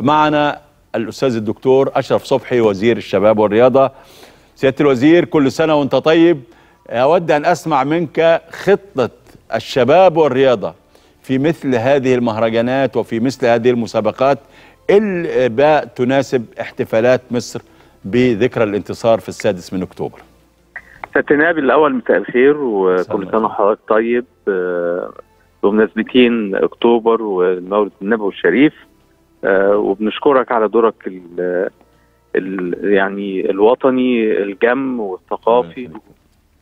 معنا الأستاذ الدكتور أشرف صبحي وزير الشباب والرياضة. سيادة الوزير كل سنة وأنت طيب. أود أن أسمع منك خطة الشباب والرياضة في مثل هذه المهرجانات وفي مثل هذه المسابقات. اللي تناسب احتفالات مصر بذكرى الانتصار في السادس من أكتوبر. سيادة الأول مساء الخير وكل سنة وحضرتك طيب. آه، بمناسبتين أكتوبر والمولد النبوي الشريف. وبنشكرك على دورك ال ال يعني الوطني الجم والثقافي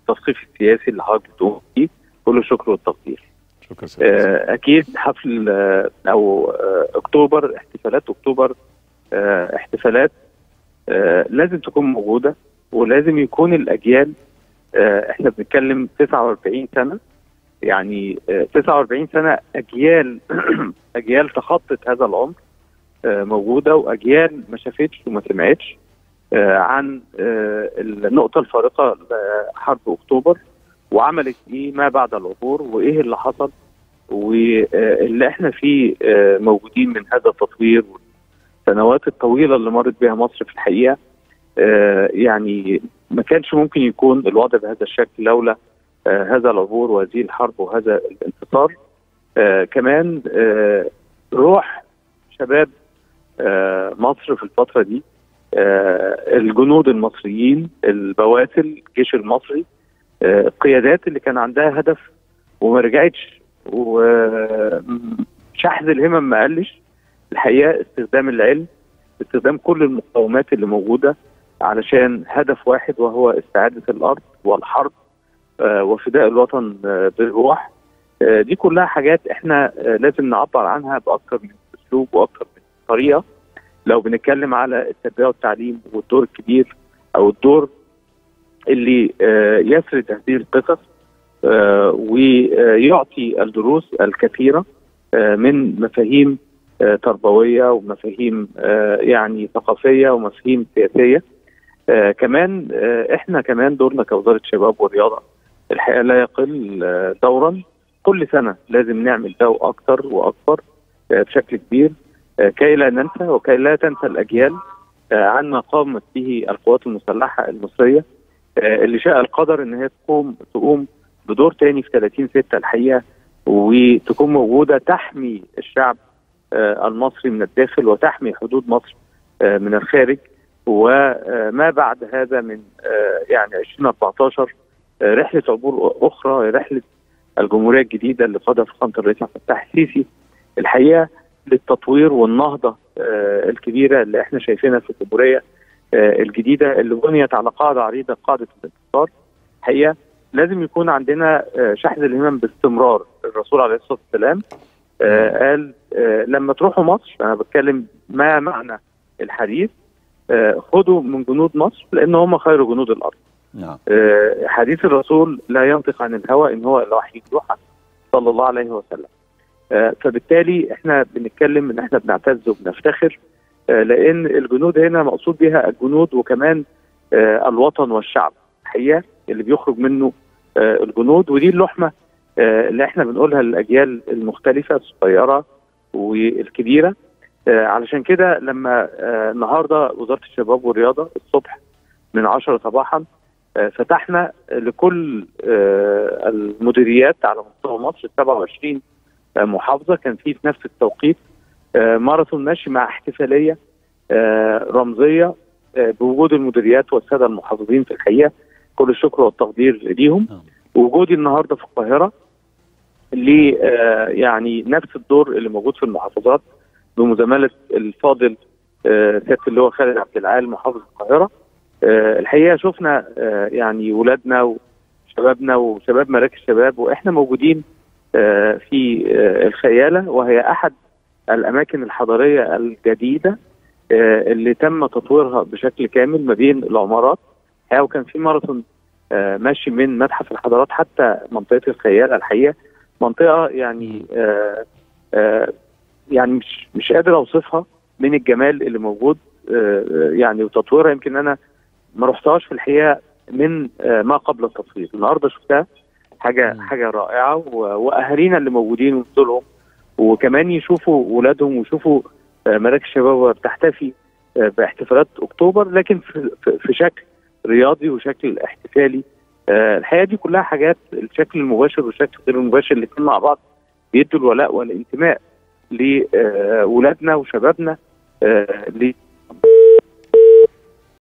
والتثقيف السياسي اللي حضرتك بتقوم فيه كل الشكر والتقدير. شكرا آه، أكيد حفل آه، أو أكتوبر احتفالات أكتوبر احتفالات لازم تكون موجودة ولازم يكون الأجيال إحنا بنتكلم 49 سنة يعني 49 سنة أجيال أجيال تخطت هذا العمر. موجودة وأجيال ما شافتش وما سمعتش عن النقطة الفارقة حرب أكتوبر وعملت إيه ما بعد العبور وإيه اللي حصل واللي إحنا فيه موجودين من هذا التطوير والسنوات الطويلة اللي مرت بها مصر في الحقيقة. يعني ما كانش ممكن يكون الوضع بهذا الشكل لولا هذا العبور وهذه الحرب وهذا الانتصار كمان روح شباب مصر في الفترة دي. الجنود المصريين البواسل الجيش المصري القيادات اللي كان عندها هدف وما رجعتش وشحذ الهمم ما قلش الحقيقة استخدام العلم استخدام كل المقومات اللي موجودة علشان هدف واحد وهو استعادة الأرض والحرب وفداء الوطن بالروح. دي كلها حاجات إحنا لازم نعبر عنها باكثر من أسلوب وأكثر من طريقة. لو بنتكلم على التربية والتعليم والدور الكبير أو الدور اللي يسرد هذه القصص ويعطي الدروس الكثيرة من مفاهيم تربوية ومفاهيم يعني ثقافية ومفاهيم سياسية. كمان إحنا كمان دورنا كوزارة الشباب والرياضه الحقيقة لا يقل دورا. كل سنة لازم نعمل ده أكثر وأكبر بشكل كبير. كي لا ننسى وكي لا تنسى الأجيال عن ما قامت به القوات المسلحة المصرية اللي شاء القدر إن هي تقوم تقوم بدور تاني في 30 6 الحقيقة وتكون موجودة تحمي الشعب المصري من الداخل وتحمي حدود مصر من الخارج. وما بعد هذا من يعني 2014 رحلة عبور أخرى رحلة الجمهورية الجديدة اللي قادها فخامه الرئيس عبد الفتاح السيسي الحقيقة للتطوير والنهضة الكبيرة اللي إحنا شايفينها في الجمهورية الجديدة اللي بنيت على قاعدة عريضة قاعدة الانتصار الحقيقة لازم يكون عندنا شحذ الهمم باستمرار. الرسول عليه الصلاة والسلام قال لما تروحوا مصر أنا بتكلم ما معنى الحديث خدوا من جنود مصر لأن هم خير جنود الأرض. نعم. حديث الرسول لا ينطق عن الهوى إن هو الا وحي يوحى صلى الله عليه وسلم. فبالتالي إحنا بنتكلم إن إحنا بنعتز وبنفتخر لأن الجنود هنا مقصود بها الجنود وكمان الوطن والشعب. الحقيقة اللي بيخرج منه الجنود ودي اللحمة اللي إحنا بنقولها للأجيال المختلفة الصغيرة والكبيرة. علشان كده لما النهارده وزارة الشباب والرياضة الصبح من 10 صباحا فتحنا لكل المديريات على مستوى مصر 27 محافظة. كان في في نفس التوقيت ماراثون ماشي مع احتفالية رمزية بوجود المديريات والسادة المحافظين في الحقيقة. كل الشكر والتقدير ليهم. وجودي النهارده في القاهرة اللي يعني نفس الدور اللي موجود في المحافظات بمزامله الفاضل سيادة اللواء خالد عبد العال محافظ القاهرة. الحقيقة شفنا يعني ولادنا وشبابنا وشباب مراكز الشباب وإحنا موجودين في الخيالة وهي أحد الأماكن الحضارية الجديدة اللي تم تطويرها بشكل كامل ما بين العمارات. وكان في ماراثون ماشي من متحف الحضارات حتى منطقة الخيالة الحقيقة. منطقة يعني يعني مش مش قادر أوصفها من الجمال اللي موجود يعني وتطويرها. يمكن أنا ما رحتهاش في الحقيقة من ما قبل التطوير. النهارده شفتها حاجة م. حاجة رائعة وأهالينا اللي موجودين ونزلهم وكمان يشوفوا ولادهم ويشوفوا آه، مراكز الشباب بتحتفي آه، باحتفالات أكتوبر لكن في, شكل رياضي وشكل احتفالي آه، الحقيقة دي كلها حاجات الشكل المباشر والشكل غير المباشر الاثنين مع بعض بيدوا الولاء والانتماء لولادنا وشبابنا